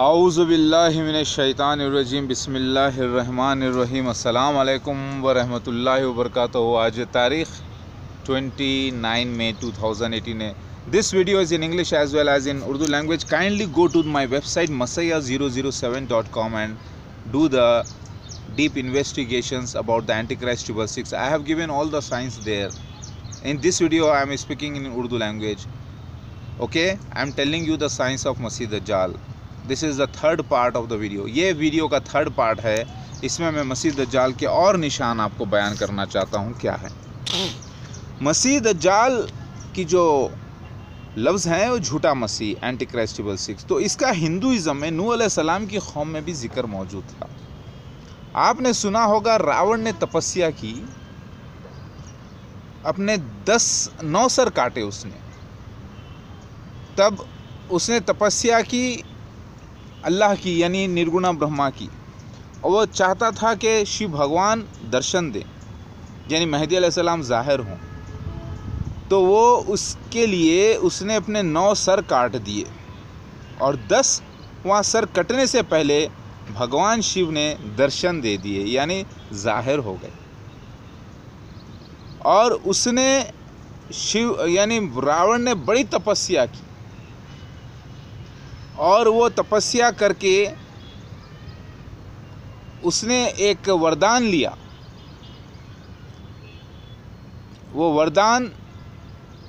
اعوذ باللہ من الشیطان الرجیم، بسم اللہ الرحمن الرحیم۔ السلام علیکم ورحمۃ اللہ وبرکاتہ۔ آج تاریخ 29 مئی 2018 ہے this video is in English as well as in Urdu language kindly go to my website مسیا zero zero seven dot com and do the deep investigations about the antichrist table six I have given all the signs there in this video I am speaking in Urdu language okay I am telling you the signs of Masih Dajjal this is the third part of the video یہ video کا third part ہے. اس میں میں مسیح دجال کے اور نشان آپ کو بیان کرنا چاہتا ہوں کیا ہے۔ مسیح دجال کی جو لفظ ہیں، وہ جھوٹا مسیح اینٹی کرائسٹیبل سکس تو اس کا ہندوازم میں نو علیہ السلام کی قوم میں بھی ذکر موجود تھا۔ آپ نے سنا ہوگا راون نے تپسیا کی۔ اپنے دس، نو سر کاٹے اس نے۔ تب اس نے تپسیا کی۔ اللہ کی یعنی نرگنا برہما کی۔ اور وہ چاہتا تھا کہ شیو بھگوان درشن دیں یعنی مہدی علیہ السلام ظاہر ہوں۔ تو وہ اس کے لیے اس نے اپنے نو سر کاٹ دیے۔ اور دس، وہاں سر کٹنے سے پہلے بھگوان شیو نے درشن دے دیے یعنی ظاہر ہو گئے۔ اور اس نے شیو یعنی راون نے بڑی تپسیا کی۔ اور وہ تپسیا کر کے اس نے ایک وردان لیا۔ وہ وردان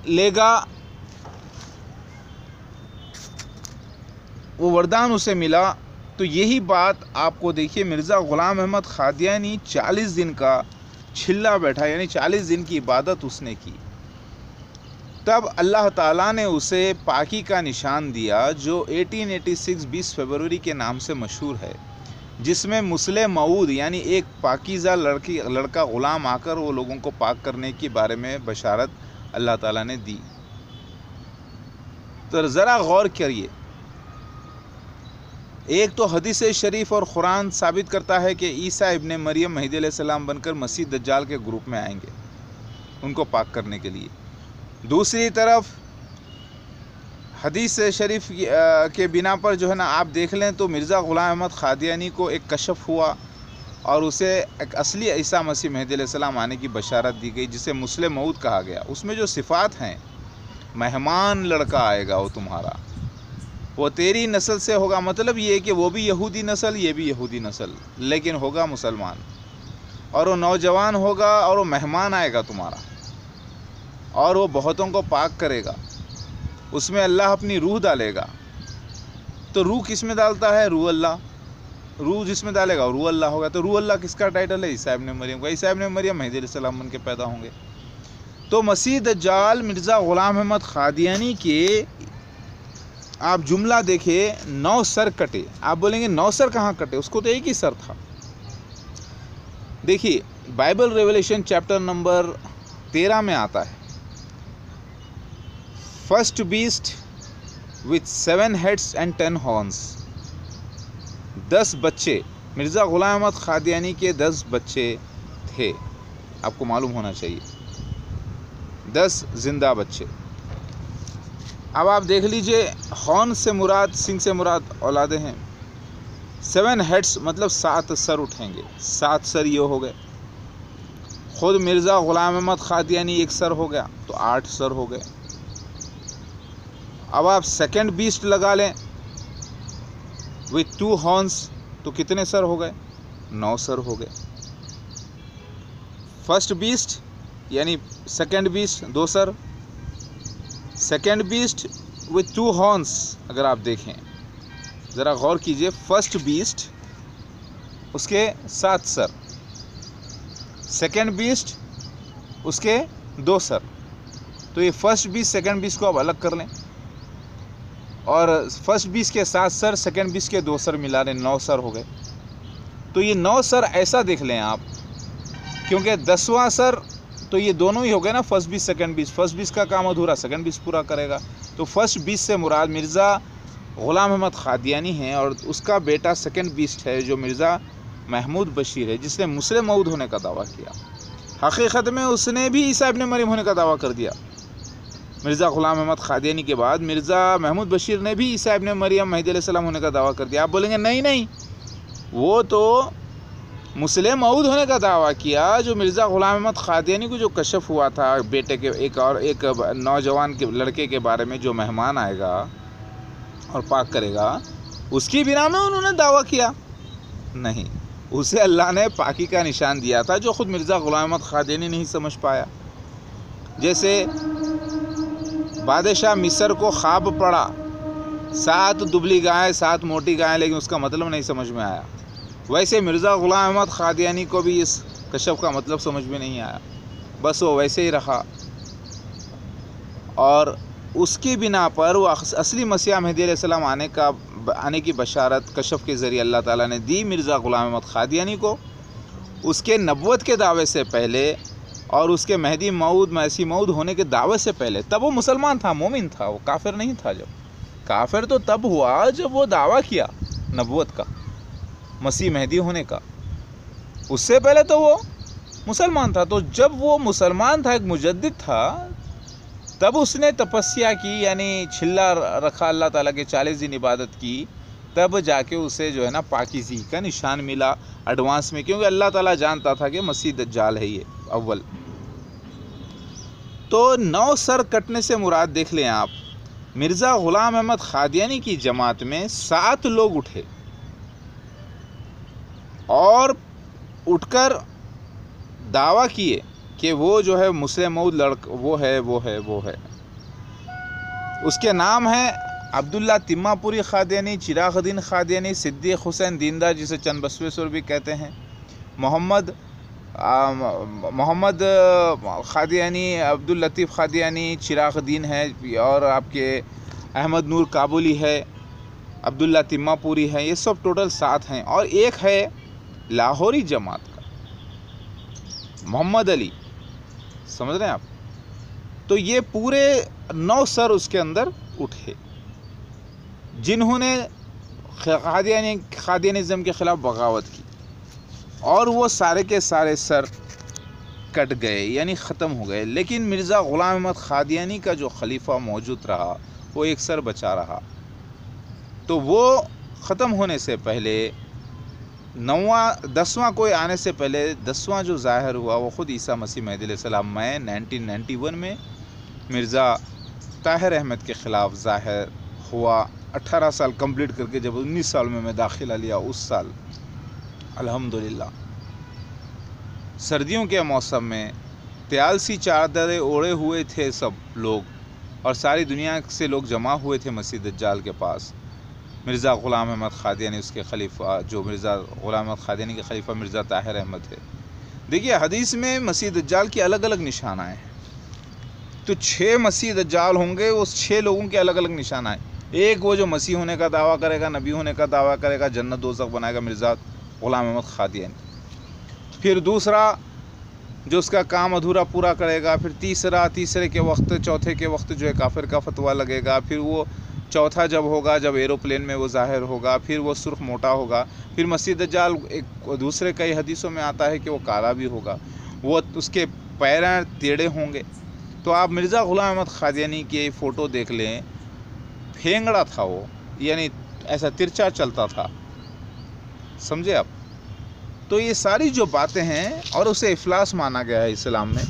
لے گا۔ وہ وردان اسے ملا۔ تو یہی بات آپ کو دیکھیے، مرزا غلام احمد خادیانی چالیس دن کا چھلا بیٹھا یعنی چالیس دن کی عبادت اس نے کی۔ تب اللہ تعالیٰ نے اسے پاکی کا نشان دیا جو ایٹین ایٹی سکس بیس فیبروری کے نام سے مشہور ہے، جس میں مسلم معود یعنی ایک پاکیزہ لڑکی، لڑکا غلام آ کر وہ لوگوں کو پاک کرنے کے بارے میں بشارت اللہ تعالیٰ نے دی۔ تو ذرا غور کریے۔ ایک تو حدیث شریف اور قرآن ثابت کرتا ہے کہ عیسیٰ ابن مریم مہدی علیہ السلام بن کر مسیح دجال کے گروپ میں آئیں گے، ان کو پاک کرنے کے لیے۔ دوسری طرف، حدیث شریف کے بنا پر جو ہے نا، آپ دیکھ لیں تو مرزا غلام احمد خادیانی کو ایک کشف ہوا اور اسے ایک اصلی عیسیٰ مسیح مہدی علیہ السلام آنے کی بشارت دی گئی، جسے مسلم مود کہا گیا۔ اس میں جو صفات ہیں، مہمان لڑکا آئے گا وہ تمہارا۔ وہ تیری نسل سے ہوگا مطلب یہ کہ وہ بھی یہودی نسل، یہ بھی یہودی نسل، لیکن ہوگا مسلمان۔ اور وہ نوجوان ہوگا اور وہ مہمان آئے گا تمہارا۔ اور وہ بہتوں کو پاک کرے گا۔ اس میں اللہ اپنی روح ڈالے گا۔ تو روح کس میں ڈالتا ہے؟ روح اللہ۔ روح جس میں ڈالے گا، روح اللہ ہوگا۔ تو روح اللہ کس کا ٹائٹل ہے؟ عیسیٰ ابن مریم کا۔ عیسیٰ ابن مریم مہدی علیہ السلام بن کے پیدا ہوں گے۔ تو مسیح دجال مرزا غلام احمد خادیانی یعنی کے آپ جملہ دیکھیں، نو سر کٹے۔ آپ بولیں گے نو سر کہاں کٹے؟ اس کو تو ایک ہی سر تھا۔ دیکھیے، بائبل ریولیشن چیپٹر نمبر تیرہ میں آتا ہے۔ First beast with seven heads and ten horns دس بچے، مرزا غلام احمد خادیانی کے دس بچے تھے۔ آپ کو معلوم ہونا چاہیے۔ دس زندہ بچے۔ اب آپ دیکھ لیجیے، ہارن سے مراد، سنگھ سے مراد اولادیں ہیں۔ سیون ہیڈس مطلب سات سر اٹھیں گے۔ سات سر یہ ہو گئے۔ خود مرزا غلام احمد خادیانی ایک سر ہو گیا، تو آٹھ سر ہو گئے۔ اب آپ سیکنڈ بیسٹ لگا لیں۔ وتھ ٹو ہارنس تو کتنے سر ہو گئے؟ نو سر ہو گئے۔ فرسٹ بیسٹ یعنی سیکنڈ بیسٹ دو سر۔ Second beast with two horns اگر آپ دیکھیں۔ ذرا غور کیجیے فرسٹ بیسٹ اس کے سات سر۔ سیکنڈ بیسٹ اس کے دو سر۔ تو یہ فرسٹ بیس سیکنڈ بیس کو آپ الگ کر لیں۔ اور فرسٹ بیس کے سات سر سیکنڈ بیس کے دو سر ملا لیں، نو سر ہو گئے۔ تو یہ نو سر ایسا دیکھ لیں آپ، کیونکہ دسواں سر تو یہ دونوں ہی ہو گئے نا first beast second beast. First beast کا کام ادھورا سیکنڈ بیس پورا کرے گا۔ تو فرسٹ بیس سے مراد مرزا غلام احمد خادیانی ہیں اور اس کا بیٹا سیکنڈ بیسٹ ہے، جو مرزا محمود بشیر ہے، جس نے مسلم مود ہونے کا دعویٰ کیا۔ حقیقت میں اس نے بھی عیسیٰ ابن مریم ہونے کا دعویٰ کر دیا۔ مرزا غلام احمد خادیانی کے بعد مرزا محمود بشیر نے بھی عیسیٰ ابن مریم مہدی علیہ السلام ہونے کا دعویٰ کر دیا۔ آپ بولیں گے نہیں نہیں۔ وہ تو مسلم معود ہونے کا دعویٰ کیا جو مرزا غلام احمد خادیانی کو جو کشف ہوا تھا بیٹے کے ایک اور، ایک نوجوان کے لڑکے کے بارے میں جو مہمان آئے گا اور پاک کرے گا، اس کی بنا میں انہوں نے دعویٰ کیا۔ نہیں، اسے اللہ نے پاکی کا نشان دیا تھا جو خود مرزا غلام احمد خادیانی نہیں سمجھ پایا۔ جیسے بادشاہ مصر کو خواب پڑا۔ سات دبلی گائے، سات موٹی گائے، لیکن اس کا مطلب نہیں سمجھ میں آیا۔ ویسے مرزا غلام احمد خادیانی کو بھی اس کشف کا مطلب سمجھ میں نہیں آیا۔ بس وہ ویسے ہی رہا۔ اور اس کی بنا پر وہ اصلی مسیح مہدی علیہ السلام آنے کا آنے کی بشارت کشف کے ذریعے اللہ تعالیٰ نے دی مرزا غلام احمد خادیانی کو۔ اس کے نبوت کے دعوے سے پہلے اور اس کے مہدی مود میسی مود ہونے کے دعوے سے پہلے، تب وہ مسلمان تھا، مومن تھا، وہ کافر نہیں تھا جب۔ کافر تو تب ہوا جب وہ دعویٰ کیا نبوت کا، مسیح مہدی ہونے کا۔ اس سے پہلے تو وہ مسلمان تھا، تو جب وہ مسلمان تھا، ایک مجدد تھا، تب اس نے تپسیا کی یعنی چھلا رکھا اللہ تعالیٰ کے چالیس دن عبادت کی، تب جا کے اسے جو ہے نا پاکیزی کا نشان ملا ایڈوانس میں، کیونکہ اللہ تعالیٰ جانتا تھا کہ مسیح دجال ہے یہ۔ اول۔ تو نو سر کٹنے سے مراد دیکھ لیں آپ۔ مرزا غلام احمد خادیانی کی جماعت میں سات لوگ اٹھے۔ اور اٹھ کر دعویٰ کیے کہ وہ جو ہے مسلم مود لڑک، وہ ہے وہ ہے وہ ہے۔ اس کے نام ہیں عبداللہ تمہ پوری خادیانی، چراغ الدین خادیانی، صدیق حسین دیندہ جسے چند بسویسور بھی کہتے ہیں، محمد محمد خادیانی، عبداللطیف خادیانی چراغ دین ہے اور آپ کے احمد نور کابلی ہے، عبداللہ تمہ پوری ہے یہ سب ٹوٹل سات ہیں اور ایک ہے لاہوری جماعت کا، محمد علی، سمجھ رہے ہیں آپ؟ تو یہ پورے نو سر اس کے اندر اٹھے، جنہوں نے خادیانی خادیانزم کے خلاف بغاوت کی۔ اور وہ سارے کے سارے سر کٹ گئے یعنی ختم ہو گئے۔ لیکن مرزا غلام احمد خادیانی کا جو خلیفہ موجود رہا، وہ ایک سر بچا رہا۔ تو وہ ختم ہونے سے پہلے، نواں، دسواں کوئی آنے سے پہلے، دسواں جو ظاہر ہوا، وہ خود عیسیٰ مسیح مہدی علیہ السلام میں، نائنٹین نائنٹی ون میں مرزا طاہر احمد کے خلاف ظاہر ہوا۔ اٹھارہ سال کمپلیٹ کر کے جب انیس سال میں میں داخلہ لیا، اس سال۔ الحمدللہ۔ سردیوں کے موسم میں تیالسی چادریں اوڑے ہوئے تھے سب لوگ اور ساری دنیا سے لوگ جمع ہوئے تھے مسیح دجال کے پاس۔ مرزا غلام احمد خادیانی اس کے خلیفہ، جو مرزا غلام احمد خادیانی کے خلیفہ مرزا طاہر احمد تھے دیکھیے، حدیث میں مسیح دجال کی الگ الگ نشان آئے ہیں۔ تو چھ مسیح دجال ہوں گے، اس چھ لوگوں کے الگ الگ نشان ایک وہ جو مسیح ہونے کا دعویٰ کرے گا، نبی ہونے کا دعویٰ کرے گا، جنت دوزخ بنائے گا، مرزا غلام احمد خادیانی۔ پھر دوسرا جو اس کا کام ادھورا پورا کرے گا، پھر تیسرا، تیسرے کے وقت، چوتھے کے وقت جو ہے کافر کا فتویٰ لگے گا، پھر وہ چوتھا جب ہوگا، جب ایروپلین میں وہ ظاہر ہوگا، پھر وہ سرخ موٹا ہوگا، پھر مسجد جال ایک دوسرے کئی حدیثوں میں آتا ہے کہ وہ کالا بھی ہوگا۔ وہ اس کے پیریں ٹیڑے ہوں گے۔ تو آپ مرزا غلام احمد خادیانی کی فوٹو دیکھ لیں۔ پھینگڑا تھا وہ یعنی ایسا ترچا چلتا تھا۔ سمجھے آپ؟ تو یہ ساری جو باتیں ہیں اور اسے افلاس مانا گیا ہے اسلام میں،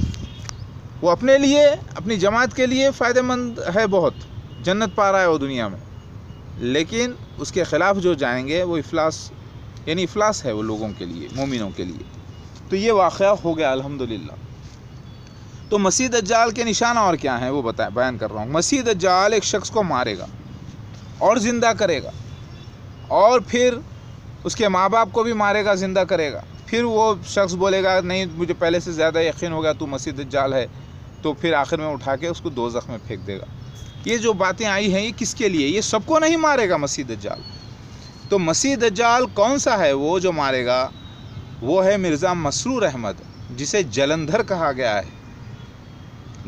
وہ اپنے لیے، اپنی جماعت کے لیے فائدہ مند ہے بہت، جنت پا رہا ہے وہ دنیا میں۔ لیکن اس کے خلاف جو جائیں گے، وہ افلاس یعنی افلاس ہے وہ لوگوں کے لیے، مومنوں کے لیے۔ تو یہ واقعہ ہو گیا الحمدللہ۔ تو مسیح دجال کے نشانہ اور کیا ہیں؟ وہ بتائیں بیان کر رہا ہوں۔ مسیح دجال ایک شخص کو مارے گا اور زندہ کرے گا اور پھر اس کے ماں باپ کو بھی مارے گا، زندہ کرے گا۔ پھر وہ شخص بولے گا، نہیں، مجھے پہلے سے زیادہ یقین ہو گیا، تو مسیح جال ہے۔ تو پھر آخر میں اٹھا کے اس کو دو زخم میں پھینک دے گا۔ یہ جو باتیں آئی ہیں، یہ کس کے لیے؟ یہ سب کو نہیں مارے گا مسیح دجال۔ تو مسیح دجال کون سا ہے؟ وہ جو مارے گا، وہ ہے مرزا مسرور احمد، جسے جلندھر کہا گیا ہے۔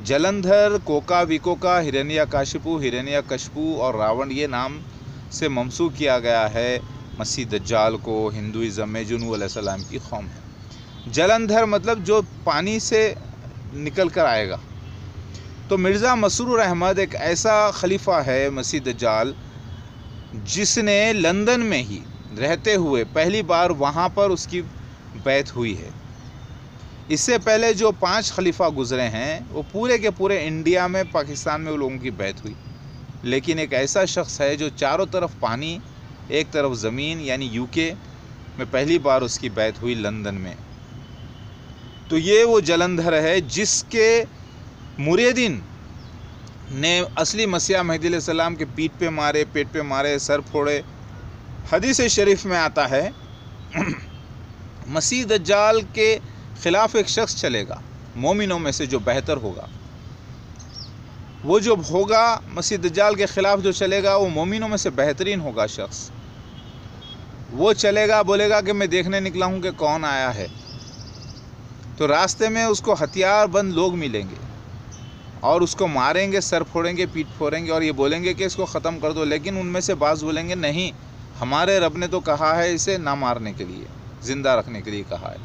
جلندھر، کوکا، ویکوکا ہرنیا کاشپو ہرنیا کشپو اور راون یہ نام سے ممسو کیا گیا ہے۔ مسیح دجال کو، ہندوازم میں جنو علیہ السلام کی قوم ہے۔ جلندھر مطلب جو پانی سے نکل کر آئے گا۔ تو مرزا مسرور احمد ایک ایسا خلیفہ ہے مسیح دجال، جس نے لندن میں ہی رہتے ہوئے پہلی بار وہاں پر اس کی بیت ہوئی ہے۔ اس سے پہلے جو پانچ خلیفہ گزرے ہیں، وہ پورے کے پورے انڈیا میں، پاکستان میں وہ لوگوں کی بیت ہوئی۔ لیکن ایک ایسا شخص ہے جو چاروں طرف پانی ایک طرف زمین یعنی یو کے، میں پہلی بار اس کی بیت ہوئی لندن میں۔ تو یہ وہ جلندھر ہے جس کے مریدین نے اصلی مسیح مہدی علیہ السلام کے پیٹ پہ مارے، پیٹ پہ مارے، سر پھوڑے۔ حدیث شریف میں آتا ہے، مسیح دجال کے خلاف ایک شخص چلے گا، مومنوں میں سے جو بہتر ہوگا۔ وہ جو ہوگا مسیح دجال کے خلاف جو چلے گا، وہ مومنوں میں سے بہترین ہوگا شخص۔ وہ چلے گا، بولے گا کہ میں دیکھنے نکلا ہوں کہ کون آیا ہے۔ تو راستے میں اس کو ہتھیار بند لوگ ملیں گے۔ اور اس کو ماریں گے، سر پھوڑیں گے، پیٹ پھوڑیں گے اور یہ بولیں گے کہ اس کو ختم کر دو۔ لیکن ان میں سے بعض بولیں گے، نہیں، ہمارے رب نے تو کہا ہے اسے نہ مارنے کے لیے، زندہ رکھنے کے لیے کہا ہے۔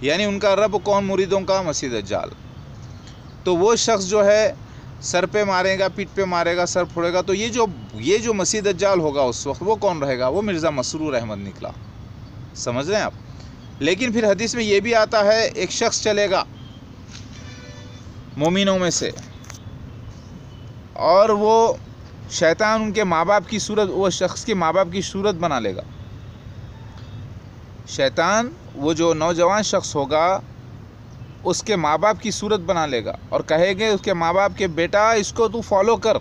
یعنی ان کا رب کون؟ مریدوں کا مسیح دجال۔ تو وہ شخص جو ہے سر پہ مارے گا، پیٹ پہ مارے گا، سر پھوڑے گا۔ تو یہ جو یہ جو مسیح دجال ہوگا اس وقت وہ کون رہے گا؟ وہ مرزا مسرور احمد نکلا۔ سمجھ رہے ہیں آپ؟ لیکن پھر حدیث میں یہ بھی آتا ہے، ایک شخص چلے گا مومنوں میں سے اور وہ شیطان ان کے ماں باپ کی صورت، وہ شخص کے ماں باپ کی صورت بنا لے گا۔ شیطان، وہ جو نوجوان شخص ہوگا اس کے ماں باپ کی صورت بنا لے گا اور کہے گے اس کے ماں باپ کے بیٹا، اس کو تو فالو کر،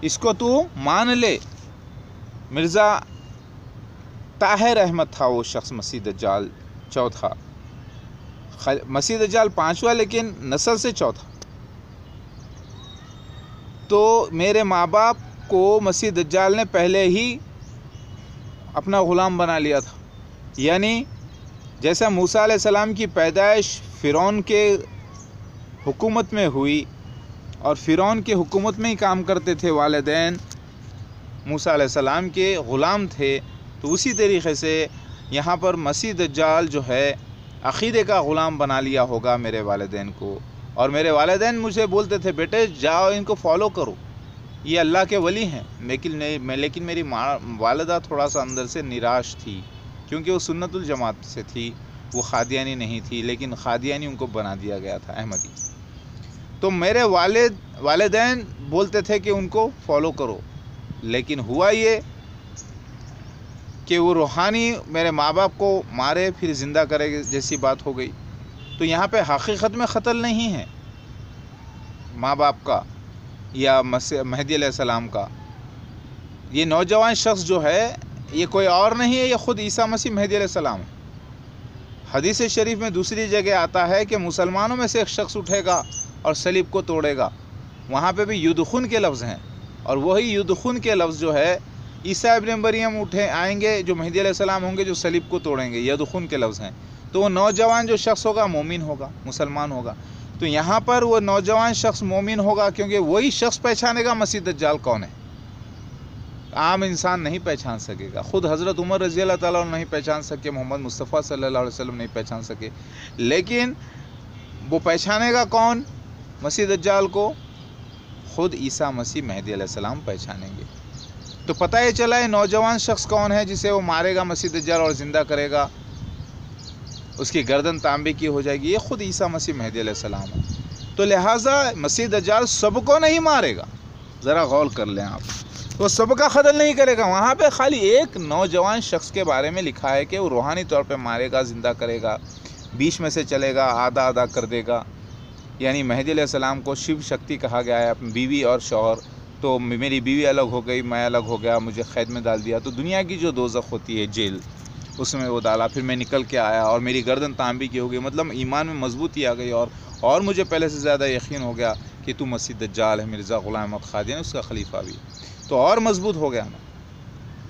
اس کو تو مان لے۔ مرزا طاہر احمد تھا وہ شخص مسیح دجال چوتھا۔ مسیح دجال پانچواں لیکن نسل سے چوتھا۔ تو میرے ماں باپ کو مسیح دجال نے پہلے ہی اپنا غلام بنا لیا تھا۔ یعنی جیسا موسیٰ علیہ السلام کی پیدائش فرعون کے حکومت میں ہوئی اور فرعون کے حکومت میں ہی کام کرتے تھے والدین، موسیٰ علیہ السلام کے غلام تھے، تو اسی طریقے سے یہاں پر مسیح دجال جو ہے، عقیدے کا غلام بنا لیا ہوگا میرے والدین کو۔ اور میرے والدین مجھے بولتے تھے، بیٹے، جاؤ، ان کو فالو کرو۔ یہ اللہ کے ولی ہیں، لیکن لیکن میری والدہ تھوڑا سا اندر سے نراش تھی۔ کیونکہ وہ سنت الجماعت سے تھی، وہ خادیانی نہیں تھی، لیکن خادیانی ان کو بنا دیا گیا تھا، احمدی۔ تو میرے والد، والدین بولتے تھے کہ ان کو فالو کرو، لیکن ہوا یہ کہ وہ روحانی میرے ماں باپ کو مارے، پھر زندہ کرے جیسی بات ہو گئی۔ تو یہاں پہ حقیقت میں قتل نہیں ہے۔ ماں باپ کا یا مہدی علیہ السلام کا۔ یہ نوجوان شخص جو ہے یہ کوئی اور نہیں ہے، یہ خود عیسیٰ مسیح مہدی علیہ السلام حدیث شریف میں دوسری جگہ آتا ہے کہ مسلمانوں میں سے ایک شخص اٹھے گا اور سلیب کو توڑے گا۔ وہاں پہ بھی یدخن کے لفظ ہیں۔ اور وہی یدخن کے لفظ جو ہے، عیسیٰ ابن مریم اٹھے، آئیں گے، جو مہدی علیہ السلام ہوں گے، جو سلیب کو توڑیں گے۔ یدخن کے لفظ ہیں۔ تو وہ نوجوان جو شخص ہوگا، مومن ہوگا، مسلمان ہوگا۔ تو یہاں پر وہ نوجوان شخص مومن ہوگا کیونکہ وہی شخص پہچانے گا مسیح دجال کون ہے۔ عام انسان نہیں پہچان سکے گا۔ خود حضرت عمر رضی اللہ تعالیٰ نہیں پہچان سکے، محمد مصطفیٰ صلی اللہ علیہ وسلم نہیں پہچان سکے۔ لیکن وہ پہچانے گا کون؟ مسیح دجال کو۔ خود عیسیٰ مسیح مہدی علیہ السلام پہچانیں گے۔ تو پتہ یہ چلا ہے نوجوان شخص کون ہے جسے وہ مارے گا مسیح دجال اور زندہ کرے گا؟ اس کی گردن تانبے کی ہو جائے گی۔ یہ خود عیسیٰ مسیح مہدی علیہ السلام ہے۔ تو لہٰذا مسیح دجال سب کو نہیں مارے گا۔ ذرا غول کر لیں آپ۔ وہ سب کا قتل نہیں کرے گا۔ وہاں پہ خالی ایک نوجوان شخص کے بارے میں لکھا ہے کہ وہ روحانی طور پہ مارے گا، زندہ کرے گا، بیچ میں سے چلے گا، آدھا آدھا کر دے گا۔ یعنی مہدی علیہ السلام کو شیو شکتی کہا گیا ہے، اپنی بیوی اور شوہر۔ تو میری بیوی الگ ہو گئی، میں الگ ہو گیا، مجھے قید میں ڈال دیا۔ تو دنیا کی جو دوزخ ہوتی ہے، جیل، اس میں وہ ڈالا۔ پھر میں نکل کے آیا اور میری گردن تانبی کی ہو گئی۔ مطلب ایمان میں مضبوطی آ گئی اور اور مجھے پہلے سے زیادہ یقین ہو گیا کہ تو مسجد دجال ہے، مرزا غلام احمد خادین اس کا خلیفہ بھی۔ تو اور مضبوط ہو گیا نا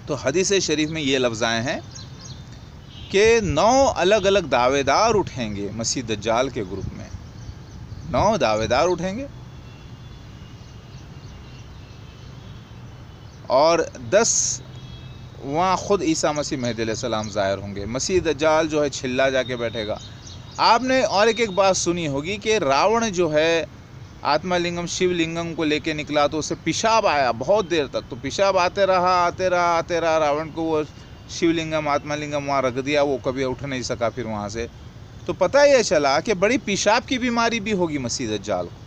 تو حدیث شریف میں یہ لفظ آئے ہیں کہ نو الگ الگ دعوے دار اٹھیں گے مسیح دجال کے گروپ میں۔ نو دعوے دار اٹھیں گے۔ اور دس وہاں خود عیسیٰ مسیح مہدی علیہ السلام ظاہر ہوں گے۔ مسیح دجال جو ہے چھلا جا کے بیٹھے گا۔ آپ نے اور ایک ایک بات سنی ہوگی کہ راون جو ہے آتما لنگم شیو لنگم کو لے کے نکلا تو اسے پیشاب آیا بہت دیر تک۔ تو پیشاب آتے رہا آتے رہا آتے رہا۔ راون کو وہ شیو لنگم آتما لنگم وہاں رکھ دیا، وہ کبھی اٹھ نہیں سکا پھر وہاں سے۔ تو پتہ یہ چلا کہ بڑی پیشاب کی بیماری بھی ہوگی مسیح دجال کو۔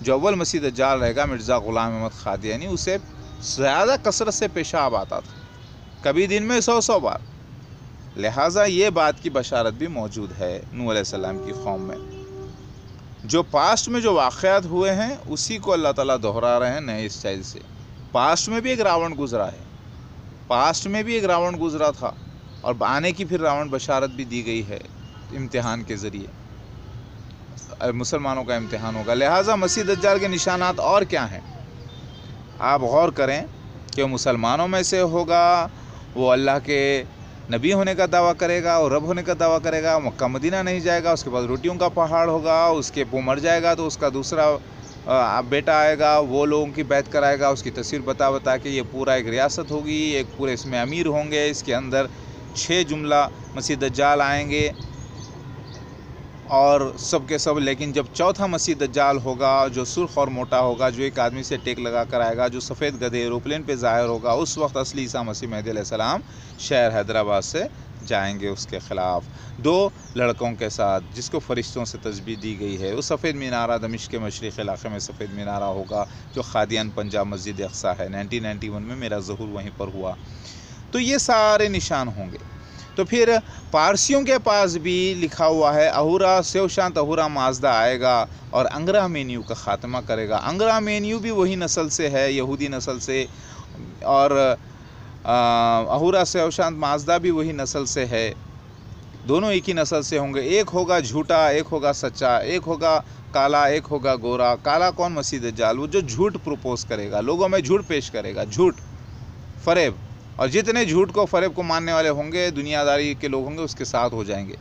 جو اول مسیح دجال رہے گا، مرزا غلام احمد خادیانی یعنی اسے زیادہ کثرت سے پیشاب آتا تھا۔ کبھی دن میں سو سو بار۔ لہٰذا یہ بات کی بشارت بھی موجود ہے نو علیہ السلام کی قوم میں۔ جو پاسٹ میں جو واقعات ہوئے ہیں، اسی کو اللہ تعالیٰ دہرا رہے ہیں نئے اسٹائل سے۔ پاسٹ میں بھی ایک راون گزرا ہے۔ پاسٹ میں بھی ایک راون گزرا تھا۔ اور آنے کی پھر راون بشارت بھی دی گئی ہے امتحان کے ذریعے۔ مسلمانوں کا امتحان ہوگا۔ لہٰذا مسیح دجال کے نشانات اور کیا ہیں؟ آپ غور کریں کہ وہ مسلمانوں میں سے ہوگا، وہ اللہ کے نبی ہونے کا دعویٰ کرے گا اور رب ہونے کا دعویٰ کرے گا، مکہ، مدینہ نہیں جائے گا، اس کے بعد روٹیوں کا پہاڑ ہوگا، اس کے پو مر جائے گا تو اس کا دوسرا بیٹا آئے گا، وہ لوگوں کی بیت کرائے گا، اس کی تصویر بتا بتا کے یہ پورا ایک ریاست ہوگی، ایک پورے اس میں امیر ہوں گے، اس کے اندر چھ جملہ مسیح دجال آئیں گے اور سب کے سب، لیکن جب چوتھا مسیح دجال ہوگا، جو سرخ اور موٹا ہوگا، جو ایک آدمی سے ٹیک لگا کر آئے گا، جو سفید گدھے ایروپلین پہ ظاہر ہوگا، اس وقت اصلی عیسیٰ مسیح مہدی علیہ السلام شہر حیدرآباد سے جائیں گے اس کے خلاف۔ دو لڑکوں کے ساتھ، جس کو فرشتوں سے تجبیح دی گئی ہے، وہ سفید مینارہ دمش کے مشرق علاقے میں سفید مینارہ ہوگا، جو خادیان پنجاب مسجد اقصا ہے۔ نائنٹین نائنٹی ون میں میرا ظہور وہیں پر ہوا۔ تو یہ سارے نشان ہوں گے۔ تو پھر پارسیوں کے پاس بھی لکھا ہوا ہے، اہورا سیو شانت، اہورا مازدہ آئے گا اور انگرہ مینیو کا خاتمہ کرے گا۔ انگرہ مینیو بھی وہی نسل سے ہے، یہودی نسل سے، اور اہورا سیو شانت، مازدہ بھی وہی نسل سے ہے۔ دونوں ایک ہی نسل سے ہوں گے۔ ایک ہوگا جھوٹا، ایک ہوگا سچا، ایک ہوگا کالا، ایک ہوگا گورا۔ کالا کون مسیح دجال؟ وہ جو جھوٹ پروپوز کرے گا، لوگوں میں جھوٹ پیش کرے گا، جھوٹ۔ فریب۔ اور جتنے جھوٹ کو فریب کو ماننے والے ہوں گے، دنیا داری کے لوگ ہوں گے، اس کے ساتھ ہو جائیں گے۔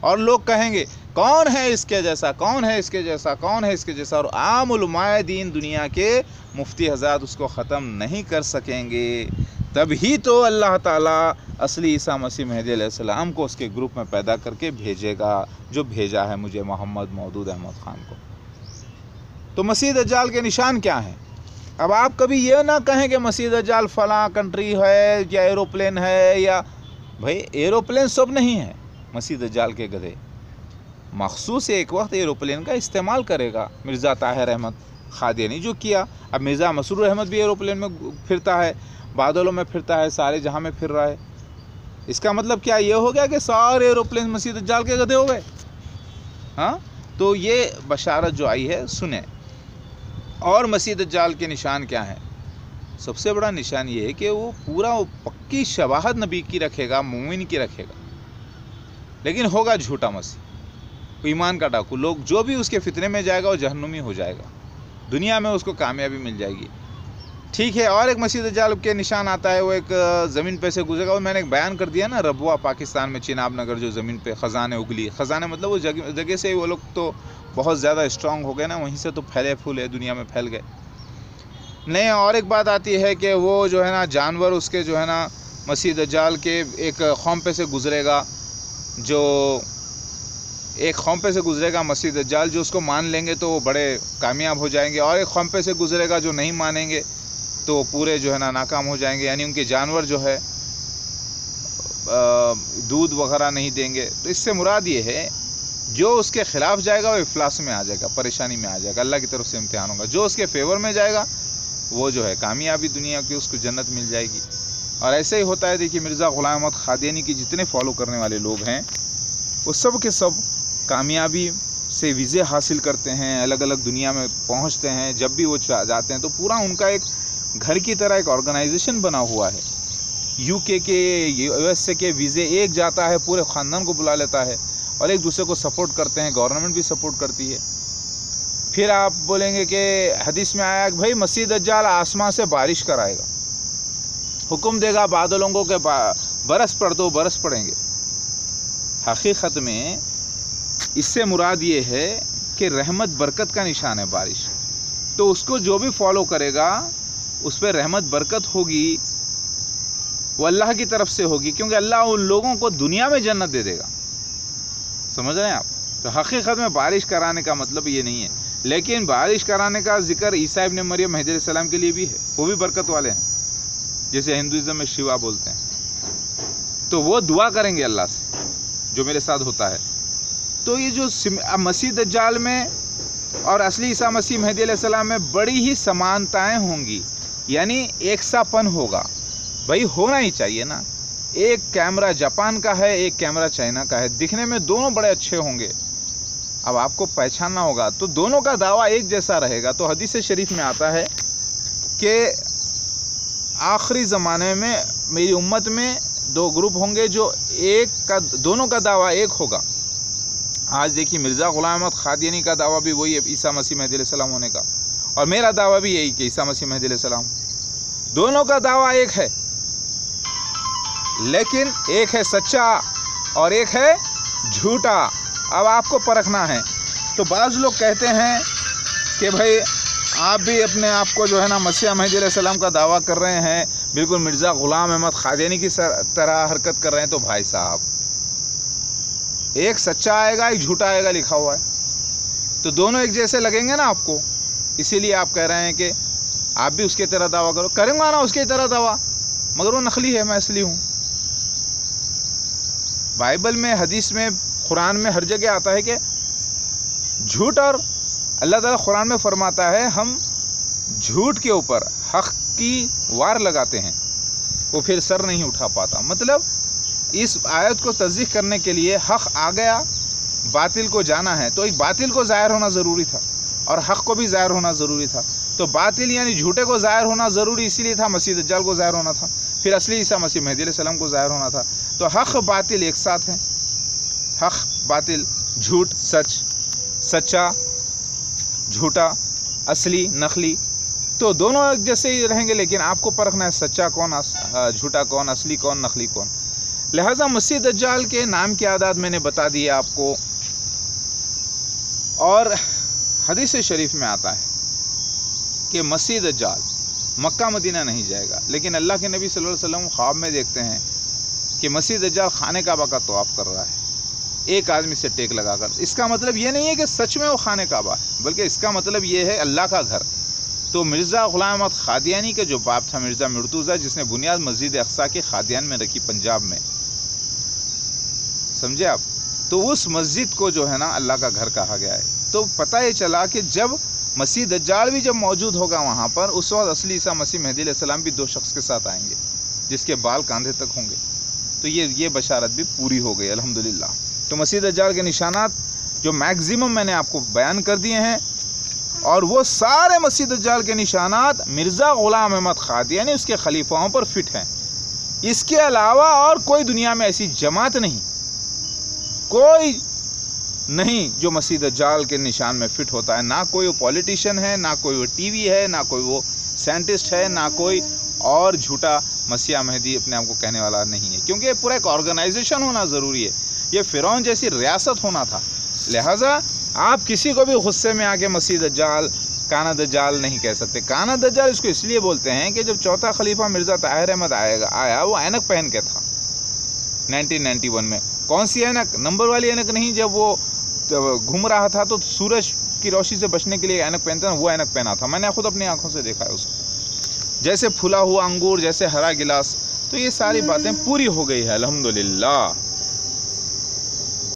اور لوگ کہیں گے، کون ہے اس کے جیسا؟ کون ہے اس کے جیسا؟ کون ہے اس کے جیسا؟ اور عام علماء دین دنیا کے مفتی حضرات اس کو ختم نہیں کر سکیں گے۔ تب ہی تو اللہ تعالیٰ اصلی عیسیٰ مسیح مہدی علیہ السلام کو اس کے گروپ میں پیدا کر کے بھیجے گا، جو بھیجا ہے مجھے محمد مودود احمد خان کو۔ تو مسیح دجال کے نشان کیا ہیں؟ اب آپ کبھی یہ نہ کہیں کہ مسیح دجال فلاں کنٹری ہے یا ایروپلین ہے یا بھائی، ایروپلین سب نہیں ہے مسیح دجال کے گدھے۔ مخصوص ایک وقت ایروپلین کا استعمال کرے گا مرزا طاہر احمد خادیانی، جو کیا۔ اب مرزا مسرور احمد بھی ایروپلین میں پھرتا ہے، بادلوں میں پھرتا ہے، سارے جہاں میں پھر رہا ہے۔ اس کا مطلب کیا یہ ہو گیا کہ سارے ایروپلین مسیح دجال کے گدھے ہو گئے؟ ہاں؟ تو یہ بشارت جو آئی ہے، سنیں۔ اور مسیح دجال کے نشان کیا ہیں؟ سب سے بڑا نشان یہ ہے کہ وہ پورا پکی شباہت نبی کی رکھے گا، مومن کی رکھے گا۔ لیکن ہوگا جھوٹا مسیح۔ ایمان کا ڈاکو۔ لوگ جو بھی اس کے فتنے میں جائے گا وہ جہنمی ہو جائے گا۔ دنیا میں اس کو کامیابی مل جائے گی۔ ٹھیک ہے، اور ایک مسیح دجال کے نشان آتا ہے، وہ ایک زمین پہ سے گزرے گا۔ وہ میں نے ایک بیان کر دیا نا ربوا پاکستان میں چناب نگر جو زمین پہ خزانے اگلی۔ خزانے مطلب وہ جگہ سے وہ لوگ تو بہت زیادہ اسٹرانگ ہو گئے نا، وہیں سے تو پھیلے پھولے دنیا میں پھیل گئے۔ نہیں، اور ایک بات آتی ہے کہ وہ جو ہے نا، جانور اس کے جو ہے نا مسیح دجال کے ایک قوم پہ سے گزرے گا۔ جو ایک قوم پہ سے گزرے گا مسیح دجال جو اس کو مان لیں گے تو وہ بڑے کامیاب ہو جائیں گے۔ اور ایک قوم پہ سے گزرے گا جو نہیں مانیں گے تو پورے جو ہے نا ناکام ہو جائیں گے یعنی ان کے جانور جو ہے دودھ وغیرہ نہیں دیں گے۔ تو اس سے مراد یہ ہے، جو اس کے خلاف جائے گا وہ افلاس میں آ جائے گا، پریشانی میں آ جائے گا، اللہ کی طرف سے امتحان ہوگا۔ جو اس کے فیور میں جائے گا، وہ جو ہے کامیابی دنیا کی، اس کو جنت مل جائے گی۔ اور ایسے ہی ہوتا ہے، دیکھیے مرزا غلام احمد خادیانی کی جتنے فالو کرنے والے لوگ ہیں، وہ سب کے سب کامیابی سے ویزے حاصل کرتے ہیں، الگ الگ دنیا میں پہنچتے ہیں، جب بھی وہ جاتے ہیں تو پورا ان کا ایک گھر کی طرح ایک آرگنائزیشن بنا ہوا ہے۔ یو کے کے یو ایس اے کے ویزے ایک جاتا ہے، پورے خاندان کو بلا لیتا ہے اور ایک دوسرے کو سپورٹ کرتے ہیں گورنمنٹ بھی سپورٹ کرتی ہے۔ پھر آپ بولیں گے کہ حدیث میں آیا کہ بھائی مسیح دجال آسمان سے بارش کرائے گا۔ حکم دے گا بادلوں کو کہ برس پڑ دو، برس پڑیں گے۔ حقیقت میں اس سے مراد یہ ہے کہ رحمت، برکت کا نشان ہے بارش۔ تو اس کو جو بھی فالو کرے گا اس پہ رحمت، برکت ہوگی، وہ اللہ کی طرف سے ہوگی، کیونکہ اللہ ان لوگوں کو دنیا میں جنت دے دے گا۔ سمجھ رہے ہیں آپ؟ تو حقیقت میں بارش کرانے کا مطلب یہ نہیں ہے۔ لیکن بارش کرانے کا ذکر عیسیٰ ابن مریم مہدی علیہ السلام کے لیے بھی ہے۔ وہ بھی برکت والے ہیں۔ جیسے ہندوازم میں شیوا بولتے ہیں۔ تو وہ دعا کریں گے اللہ سے، جو میرے ساتھ ہوتا ہے۔ تو یہ جو مسیح دجال میں اور اصلی عیسیٰ مسیح مہدی علیہ السلام میں بڑی ہی سمانتائیں ہوں گی۔ یعنی ایک سا پن ہوگا۔ بھائی ہونا ہی چاہیے نا۔ ایک کیمرہ جاپان کا ہے، ایک کیمرہ چائنا کا ہے۔ دکھنے میں دونوں بڑے اچھے ہوں گے۔ اب آپ کو پہچاننا ہوگا۔ تو دونوں کا دعویٰ ایک جیسا رہے گا۔ تو حدیث شریف میں آتا ہے کہ آخری زمانے میں میری امت میں دو گروپ ہوں گے جو ایک کا، دونوں کا دعویٰ ایک ہوگا۔ آج دیکھیے مرزا غلام احمد خادیانی کا دعویٰ بھی وہی ہے، عیسیٰ مسیح مہدی علیہ السلام ہونے کا۔ اور میرا دعویٰ بھی یہی کہ عیسیٰ مسیح مہدی علیہ السلام، دونوں کا دعویٰ ایک ہے، لیکن ایک ہے سچا اور ایک ہے جھوٹا۔ اب آپ کو پرکھنا ہے۔ تو بعض لوگ کہتے ہیں کہ بھائی، آپ بھی اپنے آپ کو جو ہے نا مسیح مہدی علیہ السلام کا دعویٰ کر رہے ہیں، بالکل مرزا غلام احمد خادینی کی طرح حرکت کر رہے ہیں، تو بھائی صاحب، ایک سچا آئے گا، ایک جھوٹا آئے گا، لکھا ہوا ہے۔ تو دونوں ایک جیسے لگیں گے نا آپ کو؟ اسی لیے آپ کہہ رہے ہیں کہ آپ بھی اس کی طرح دعویٰ کرو۔ کریں گا نا اس کی طرح دعویٰ، مگر وہ نقلی ہے، میں اصلی ہوں۔ بائبل میں، حدیث میں، قرآن میں ہر جگہ آتا ہے کہ جھوٹ اور اللہ تعالیٰ قرآن میں فرماتا ہے، ہم جھوٹ کے اوپر حق کی وار لگاتے ہیں، وہ پھر سر نہیں اٹھا پاتا۔ مطلب اس آیت کو تصدیق کرنے کے لیے حق آ گیا، باطل کو جانا ہے۔ تو ایک باطل کو ظاہر ہونا ضروری تھا۔ اور حق کو بھی ظاہر ہونا ضروری تھا۔ تو باطل یعنی جھوٹے کو ظاہر ہونا ضروری اسی لیے تھا، مسیح دجال کو ظاہر ہونا تھا۔ پھر اصلی عیسیٰ مسیح مہدی علیہ السلام کو ظاہر ہونا تھا۔ تو حق، باطل ایک ساتھ ہیں۔ حق، باطل، جھوٹ، سچ، سچا، جھوٹا، اصلی، نقلی۔ تو دونوں ایک جیسے ہی رہیں گے، لیکن آپ کو پرکھنا ہے، سچا کون جھوٹا کون، اصلی کون، نقلی کون۔ لہٰذا مسیح دجال کے نام کی عادات میں نے بتا دی آپ کو۔ اور حدیث شریف میں آتا ہے کہ مسیح دجال مکہ، مدینہ نہیں جائے گا۔ لیکن اللہ کے نبی صلی اللہ علیہ وسلم خواب میں دیکھتے ہیں کہ مسیح دجال خانے کعبہ کا طواف کر رہا ہے۔ ایک آدمی سے ٹیک لگا کر۔ اس کا مطلب یہ نہیں ہے کہ سچ میں وہ خانہ کعبہ ہے، بلکہ اس کا مطلب یہ ہے اللہ کا گھر۔ تو مرزا غلام احمد خادیانی کا جو باپ تھا مرزا مرتوزہ جس نے بنیاد مسجد اقسا کے خادیان میں رکھی پنجاب میں۔ سمجھے آپ؟ تو اس مسجد کو جو ہے نا اللہ کا گھر کہا گیا ہے۔ تو پتہ یہ چلا کہ جب مسیح دجال بھی جب موجود ہوگا وہاں پر، اس وقت اصلی عیسیٰ مسیح مہدی علیہ السلام بھی دو شخص کے ساتھ آئیں گے، جس کے بال کاندھے تک ہوں گے۔ تو یہ یہ بشارت بھی پوری ہو گئی، الحمدللہ۔ تو مسیح دجال کے نشانات جو میگزیمم میں نے آپ کو بیان کر دیے ہیں، اور وہ سارے مسیح دجال کے نشانات مرزا غلام احمد خاد یعنی اس کے خلیفاؤں پر فٹ ہیں۔ اس کے علاوہ اور کوئی دنیا میں ایسی جماعت نہیں۔ کوئی نہیں جو مسیح دجال کے نشان میں فٹ ہوتا ہے، نہ کوئی وہ پولیٹیشین ہے، نہ کوئی وہ ٹی وی ہے، نہ کوئی وہ سائنٹسٹ ہے، نہ کوئی اور جھوٹا مسیح مہدی اپنے آپ کو کہنے والا نہیں ہے۔ کیونکہ یہ پورا ایک آرگنائزیشن ہونا ضروری ہے۔ یہ فرعون جیسی ریاست ہونا تھا۔ لہٰذا آپ کسی کو بھی غصے میں آ کے مسیح دجال، کانا دجال نہیں کہہ سکتے۔ کانا دجال اس کو اس لیے بولتے ہیں کہ جب چوتھا خلیفہ مرزا طاہر احمد آئے گا، آیا، وہ اینک پہن کے تھا۔ نائنٹین نائنٹی ون میں۔ کون سی اینک؟ نمبر والی اینک نہیں، جب وہ گھوم رہا تھا تو سورج کی روشنی سے بچنے کے لیے اینک پہنتے نا وہ اینک پہنا تھا۔ میں نے خود اپنی آنکھوں سے دیکھا ہے اس کو۔ جیسے پھلا ہوا انگور، جیسے ہرا گلاس۔ تو یہ ساری باتیں پوری ہو گئی ہے، الحمدللہ۔